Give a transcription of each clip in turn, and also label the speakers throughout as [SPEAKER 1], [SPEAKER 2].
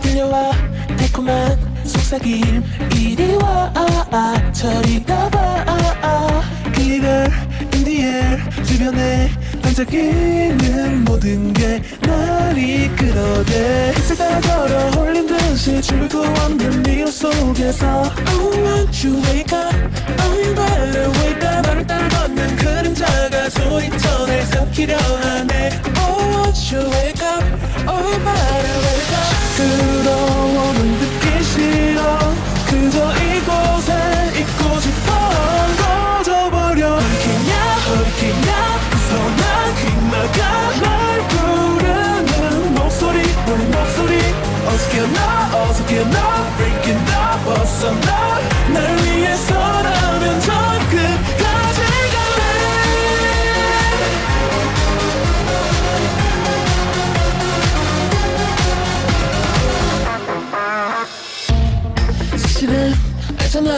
[SPEAKER 1] 들려와. 달콤한 속삭임. 이리 와. 저리 가봐. Glitter in the air. 주변에 반짝이는 모든 게날 이끌어대 햇살 따라 걸어 홀린 듯이 줄고 없는 미호 속에서. Oh won't you wake up. You better wake up. 너를 따라 걷는 그림자가 소리쳐 날 삼키려 하네. Oh won't you wake up. Oh you 사실은 알잖아.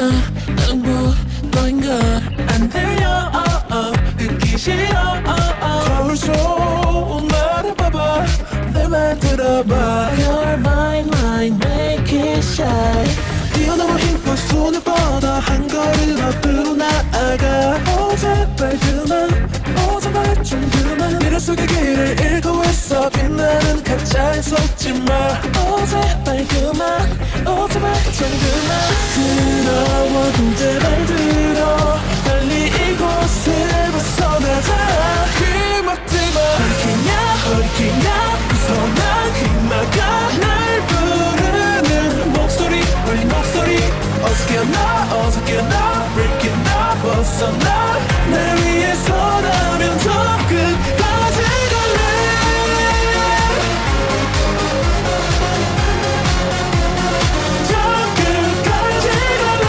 [SPEAKER 1] 나는 뭐 너인 걸안 들려 oh, oh, 듣기 싫어. oh, oh. 거울 속 말해봐봐. 내 말 들어봐. You're mine, mine, make it shine. 뛰어넘어 힘껏 손을 뻗어. 한 걸음 앞으로 나아가. 오 제발 그만. 오 제발 좀 그만. 미래 속의 길을 잃고 있어. 빛나는 가짜에 속지 마 깨어나 어서 깨어나 Break it up 벗어나. 날 위해서라면 저 끝까지 갈래. 저 끝까지 갈래.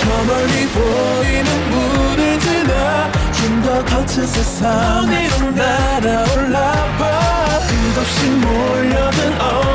[SPEAKER 1] 저 멀리 보이는 문을 지나 좀 더 거친 세상 위로 날아올라 봐 끝없이 몰려든 어둠은 다